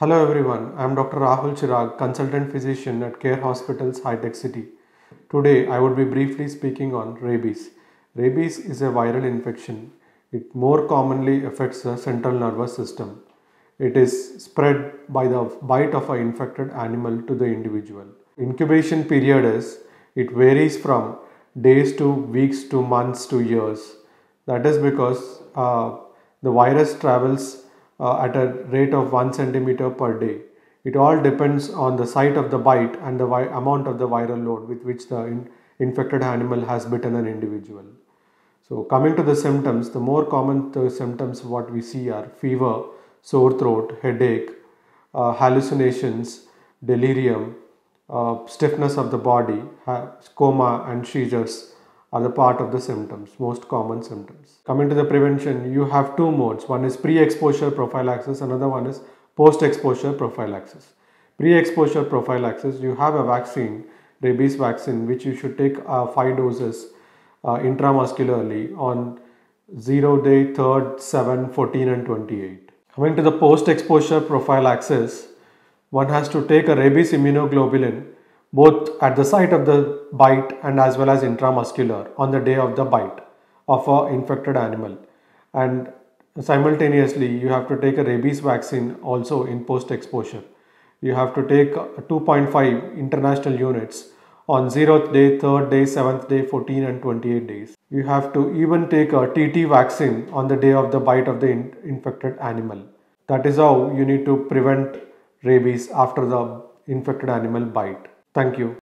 Hello everyone, I am Dr. Rahul Chirag, consultant physician at Care Hospitals, HITEC City. Today I would be briefly speaking on rabies. Rabies is a viral infection. It more commonly affects the central nervous system. It is spread by the bite of an infected animal to the individual. Incubation period is it varies from days to weeks to months to years. That is because uh, the virus travels uh, at a rate of 1 centimeter per day. It all depends on the site of the bite and the amount of the viral load with which the in- infected animal has bitten an individual. So, coming to the symptoms, the more common symptoms what we see are fever, sore throat, headache, uh, hallucinations, delirium, uh, stiffness of the body, coma, and seizures are the part of the symptoms, most common symptoms. Coming to the prevention, you have two modes. One is pre-exposure prophylaxis, another one is post-exposure prophylaxis. Pre-exposure prophylaxis, you have a vaccine, rabies vaccine, which you should take uh, five doses uh, intramuscularly on 0 day, 3rd, 7, 14 and 28. Coming to the post-exposure prophylaxis, one has to take a rabies immunoglobulin both at the site of the bite and as well as intramuscular on the day of the bite of a infected animal. And simultaneously you have to take a rabies vaccine also in post exposure you have to take 2.5 international units on 0th day 3rd day 7th day 14 and 28 days. You have to even take a tt vaccine on the day of the bite of the in- infected animal. That is how you need to prevent rabies after the infected animal bite thank you